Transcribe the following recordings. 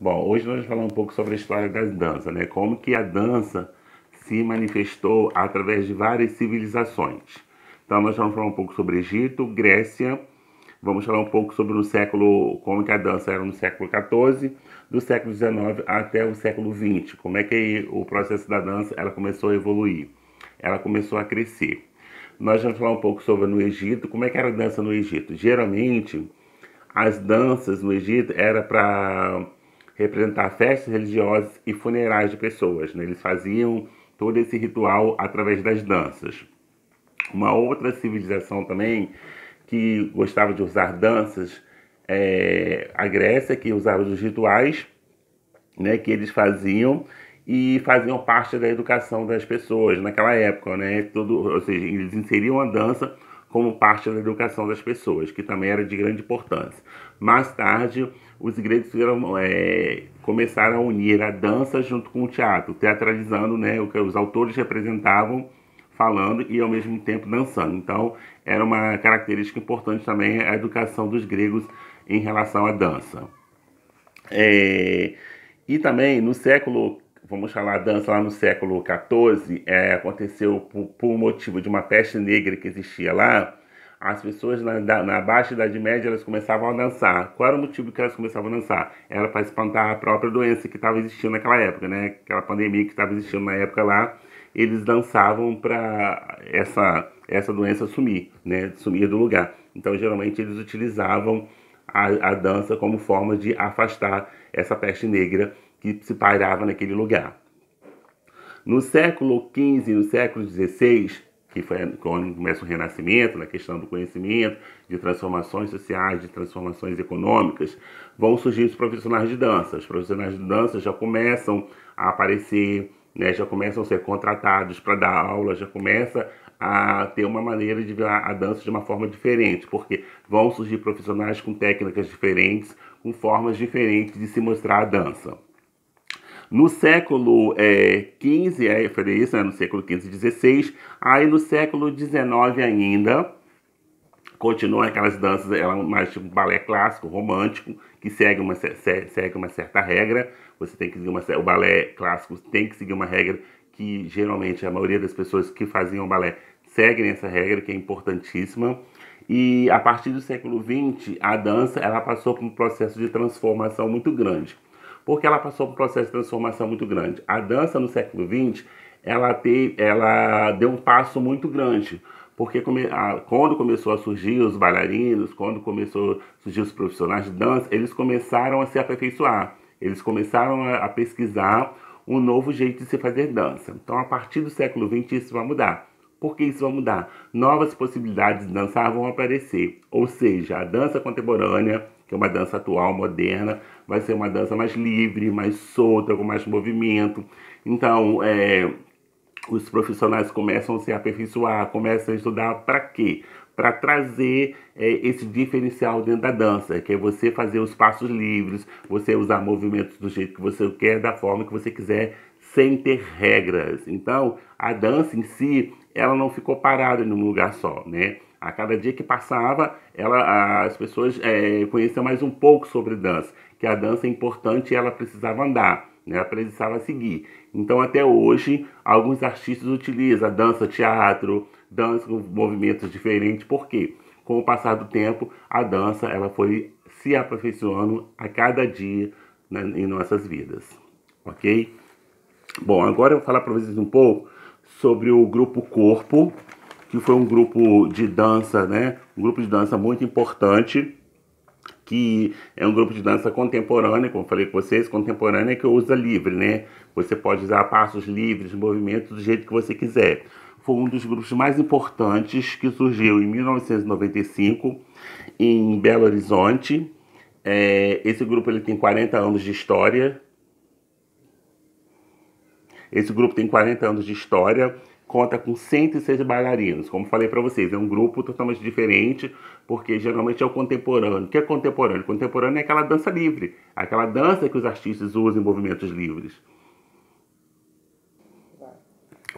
Bom, hoje nós vamos falar um pouco sobre a história das danças, né? Como que a dança se manifestou através de várias civilizações. Então nós vamos falar um pouco sobre Egito, Grécia, vamos falar um pouco sobre o século, como que a dança era no século XIV, do século XIX até o século XX, como é que o processo da dança ela começou a evoluir, ela começou a crescer. Nós vamos falar um pouco sobre no Egito, como é que era a dança no Egito. Geralmente, as danças no Egito era para representar festas religiosas e funerais de pessoas. Né? Eles faziam todo esse ritual através das danças. Uma outra civilização também que gostava de usar danças é a Grécia, que usava os rituais né, que eles faziam e faziam parte da educação das pessoas naquela época, né? Tudo, ou seja, eles inseriam a dança como parte da educação das pessoas, que também era de grande importância. Mais tarde, os gregos é, começaram a unir a dança junto com o teatro, teatralizando né, o que os autores representavam falando e ao mesmo tempo dançando. Então, era uma característica importante também a educação dos gregos em relação à dança. É, e também no século vamos falar dança lá no século XIV, é, aconteceu por, por motivo de uma peste negra que existia lá, as pessoas na, na Baixa Idade Média elas começavam a dançar. Qual era o motivo que elas começavam a dançar? Era para espantar a própria doença que estava existindo naquela época, né? Aquela pandemia que estava existindo na época lá, eles dançavam para essa essa doença sumir, né? Sumir do lugar. Então geralmente eles utilizavam a, a dança como forma de afastar essa peste negra que se pairava naquele lugar. No século XV e no século XVI, que foi quando começa o Renascimento, na questão do conhecimento, de transformações sociais, de transformações econômicas, vão surgir os profissionais de dança. Os profissionais de dança já começam a aparecer, né, já começam a ser contratados para dar aula, já começa a ter uma maneira de ver a dança de uma forma diferente, porque vão surgir profissionais com técnicas diferentes, com formas diferentes de se mostrar a dança. No século XV, é, eu falei isso, né, no século XV e XVI, aí no século XIX ainda, continuam aquelas danças, ela mais tipo balé clássico, romântico, que segue uma, segue uma certa regra. Você tem que seguir uma, o balé clássico tem que seguir uma regra que geralmente a maioria das pessoas que faziam balé seguem essa regra, que é importantíssima. E a partir do século XX, a dança ela passou por um processo de transformação muito grande porque ela passou por um processo de transformação muito grande. A dança no século XX, ela, te, ela deu um passo muito grande, porque come, a, quando começou a surgir os bailarinos, quando começou a surgir os profissionais de dança, eles começaram a se aperfeiçoar, eles começaram a, a pesquisar um novo jeito de se fazer dança. Então, a partir do século XX, isso vai mudar. Por que isso vai mudar? Novas possibilidades de dançar vão aparecer, ou seja, a dança contemporânea que é uma dança atual, moderna, vai ser uma dança mais livre, mais solta, com mais movimento. Então, é, os profissionais começam a se aperfeiçoar, começam a estudar para quê? Para trazer é, esse diferencial dentro da dança, que é você fazer os passos livres, você usar movimentos do jeito que você quer, da forma que você quiser, sem ter regras. Então, a dança em si, ela não ficou parada num lugar só, né? A cada dia que passava, ela, as pessoas é, conheciam mais um pouco sobre dança, que a dança é importante e ela precisava andar, né? ela precisava seguir. Então, até hoje, alguns artistas utilizam dança teatro, dança com movimentos diferentes, por quê? Com o passar do tempo, a dança ela foi se aperfeiçoando a cada dia né, em nossas vidas, ok? Bom, agora eu vou falar para vocês um pouco sobre o grupo Corpo, que foi um grupo de dança, né? Um grupo de dança muito importante, que é um grupo de dança contemporânea, como falei com vocês, contemporânea que usa livre, né? Você pode usar passos livres, movimentos do jeito que você quiser. Foi um dos grupos mais importantes que surgiu em 1995 em Belo Horizonte. É, esse grupo ele tem 40 anos de história. Esse grupo tem 40 anos de história conta com 106 bailarinos. Como falei para vocês, é um grupo totalmente diferente, porque geralmente é o contemporâneo. O que é contemporâneo? Contemporâneo é aquela dança livre, aquela dança que os artistas usam em movimentos livres.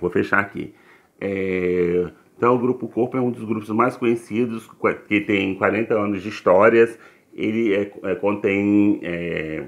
Vou fechar aqui. É... Então, o Grupo Corpo é um dos grupos mais conhecidos, que tem 40 anos de histórias. Ele é, é, contém é,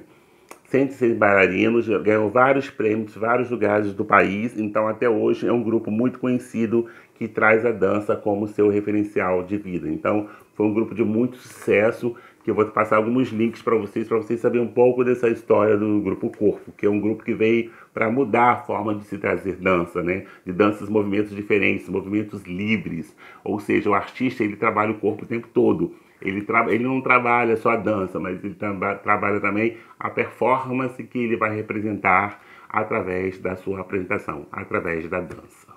106 bailarinos, ganhou vários prêmios, vários lugares do país, então até hoje é um grupo muito conhecido que traz a dança como seu referencial de vida. Então foi um grupo de muito sucesso que eu vou passar alguns links para vocês, para vocês saberem um pouco dessa história do Grupo Corpo, que é um grupo que veio para mudar a forma de se trazer dança, né? De danças, movimentos diferentes, movimentos livres. Ou seja, o artista ele trabalha o corpo o tempo todo. Ele, ele não trabalha só a dança, mas ele trabalha também a performance que ele vai representar através da sua apresentação, através da dança.